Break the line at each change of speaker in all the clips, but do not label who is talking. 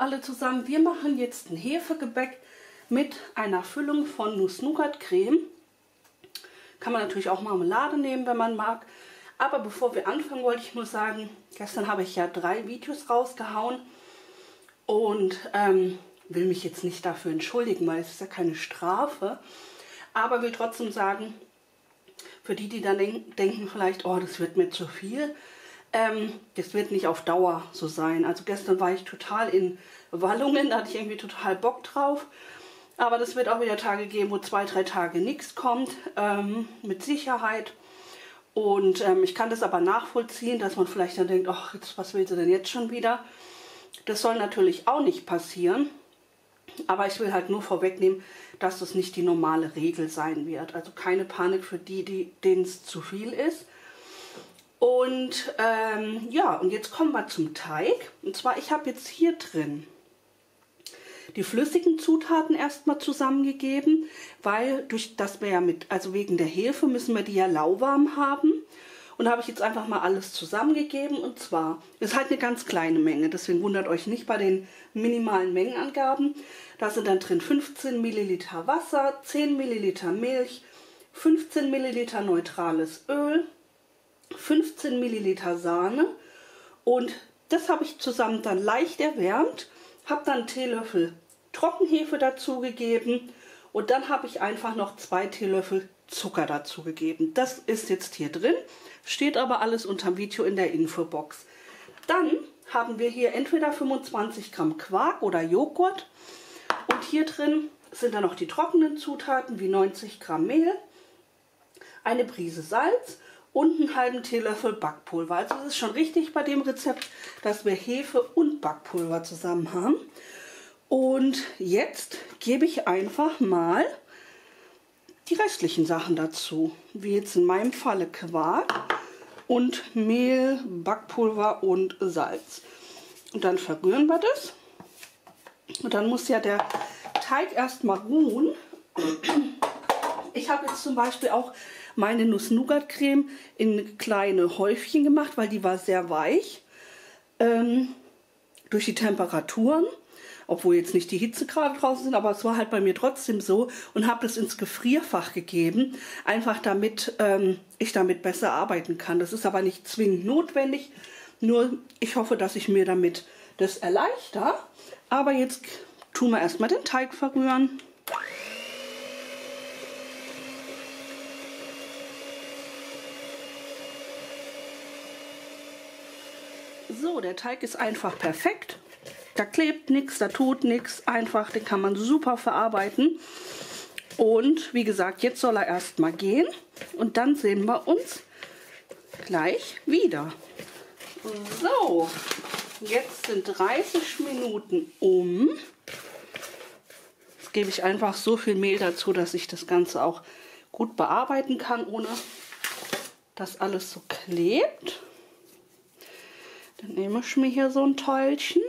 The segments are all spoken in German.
alle zusammen, wir machen jetzt ein Hefegebäck mit einer Füllung von Nuss-Nougat-Creme. Kann man natürlich auch Marmelade nehmen, wenn man mag. Aber bevor wir anfangen, wollte ich nur sagen, gestern habe ich ja drei Videos rausgehauen und ähm, will mich jetzt nicht dafür entschuldigen, weil es ist ja keine Strafe. Aber will trotzdem sagen, für die, die dann denken vielleicht, oh, das wird mir zu viel, ähm, das wird nicht auf Dauer so sein. Also gestern war ich total in Wallungen, da hatte ich irgendwie total Bock drauf. Aber das wird auch wieder Tage geben, wo zwei, drei Tage nichts kommt, ähm, mit Sicherheit. Und ähm, ich kann das aber nachvollziehen, dass man vielleicht dann denkt, ach, was will sie denn jetzt schon wieder? Das soll natürlich auch nicht passieren. Aber ich will halt nur vorwegnehmen, dass das nicht die normale Regel sein wird. Also keine Panik für die, denen es zu viel ist. Und ähm, ja, und jetzt kommen wir zum Teig. Und zwar, ich habe jetzt hier drin die flüssigen Zutaten erstmal zusammengegeben, weil durch das wir ja mit, also wegen der Hefe müssen wir die ja lauwarm haben. Und habe ich jetzt einfach mal alles zusammengegeben und zwar, ist halt eine ganz kleine Menge, deswegen wundert euch nicht bei den minimalen Mengenangaben. Da sind dann drin 15 Milliliter Wasser, 10 Milliliter Milch, 15 Milliliter neutrales Öl, 15 Milliliter Sahne und das habe ich zusammen dann leicht erwärmt, habe dann einen Teelöffel Trockenhefe dazugegeben und dann habe ich einfach noch zwei Teelöffel Zucker dazugegeben. Das ist jetzt hier drin, steht aber alles unter dem Video in der Infobox. Dann haben wir hier entweder 25 Gramm Quark oder Joghurt und hier drin sind dann noch die trockenen Zutaten wie 90 Gramm Mehl, eine Prise Salz und einen halben Teelöffel Backpulver. Also es ist schon richtig bei dem Rezept, dass wir Hefe und Backpulver zusammen haben. Und jetzt gebe ich einfach mal die restlichen Sachen dazu. Wie jetzt in meinem Falle Quark und Mehl, Backpulver und Salz. Und dann verrühren wir das. Und dann muss ja der Teig erstmal ruhen. Ich habe jetzt zum Beispiel auch meine Nuss-Nougat-Creme in kleine Häufchen gemacht, weil die war sehr weich ähm, durch die Temperaturen. Obwohl jetzt nicht die Hitze gerade draußen sind, aber es war halt bei mir trotzdem so und habe das ins Gefrierfach gegeben, einfach damit ähm, ich damit besser arbeiten kann. Das ist aber nicht zwingend notwendig, nur ich hoffe, dass ich mir damit das erleichter. Aber jetzt tun wir erstmal den Teig verrühren. So, der Teig ist einfach perfekt. Da klebt nichts, da tut nichts. Einfach, den kann man super verarbeiten. Und wie gesagt, jetzt soll er erstmal gehen. Und dann sehen wir uns gleich wieder. So, jetzt sind 30 Minuten um. Jetzt gebe ich einfach so viel Mehl dazu, dass ich das Ganze auch gut bearbeiten kann, ohne dass alles so klebt. Dann nehme ich mir hier so ein Teilchen.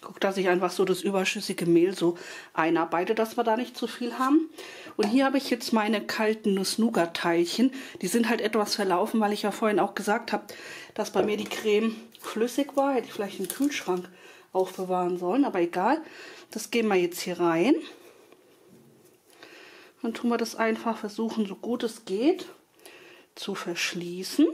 Guck, dass ich einfach so das überschüssige Mehl so einarbeite, dass wir da nicht zu viel haben. Und hier habe ich jetzt meine kalten Nuss-Nougat-Teilchen. Die sind halt etwas verlaufen, weil ich ja vorhin auch gesagt habe, dass bei mir die Creme flüssig war. Hätte ich vielleicht im Kühlschrank aufbewahren sollen, aber egal. Das geben wir jetzt hier rein. Dann tun wir das einfach versuchen, so gut es geht, zu verschließen.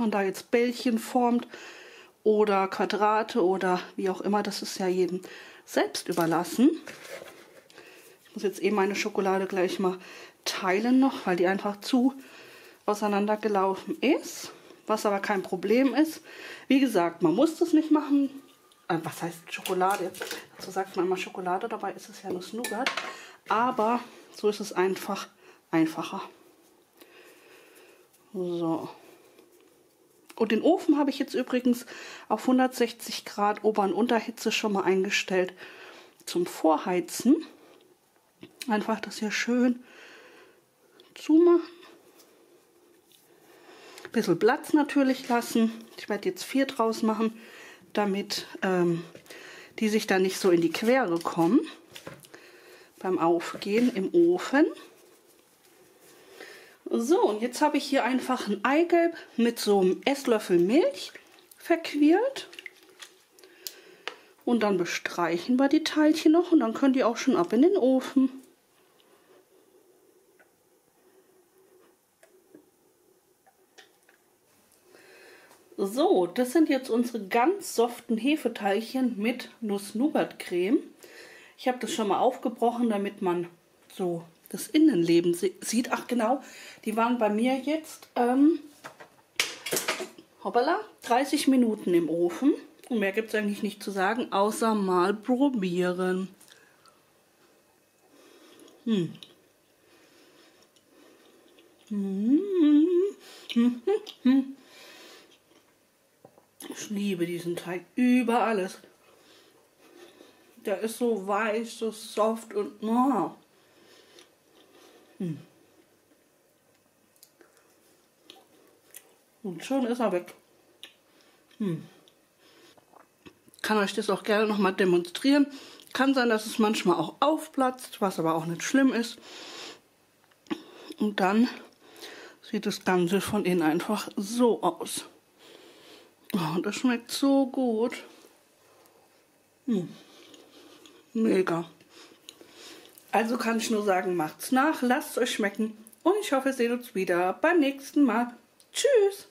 man da jetzt Bällchen formt oder Quadrate oder wie auch immer, das ist ja jedem selbst überlassen. Ich muss jetzt eben meine Schokolade gleich mal teilen noch, weil die einfach zu auseinandergelaufen ist. Was aber kein Problem ist. Wie gesagt, man muss das nicht machen. Äh, was heißt Schokolade? So sagt man immer Schokolade, dabei ist es ja nur Nougat. Aber so ist es einfach einfacher. So. Und den Ofen habe ich jetzt übrigens auf 160 Grad Ober- und Unterhitze schon mal eingestellt zum Vorheizen. Einfach das hier schön zumachen. Ein bisschen Platz natürlich lassen. Ich werde jetzt vier draus machen, damit ähm, die sich dann nicht so in die Quere kommen. beim Aufgehen im Ofen. So, und jetzt habe ich hier einfach ein Eigelb mit so einem Esslöffel Milch verquirlt. Und dann bestreichen wir die Teilchen noch und dann können die auch schon ab in den Ofen. So, das sind jetzt unsere ganz soften Hefeteilchen mit Nuss-Nougat-Creme. Ich habe das schon mal aufgebrochen, damit man so das Innenleben sieht. Ach genau, die waren bei mir jetzt ähm, hoppala, 30 Minuten im Ofen. Und mehr gibt es eigentlich nicht zu sagen, außer mal probieren. Hm. Ich liebe diesen Teig über alles. Der ist so weich, so soft und oh. hm. Und schon ist er weg. Hm kann euch das auch gerne nochmal demonstrieren. Kann sein, dass es manchmal auch aufplatzt, was aber auch nicht schlimm ist. Und dann sieht das Ganze von innen einfach so aus. Oh, das schmeckt so gut. Hm. Mega. Also kann ich nur sagen, macht's nach, lasst es euch schmecken und ich hoffe, ihr seht uns wieder beim nächsten Mal. Tschüss!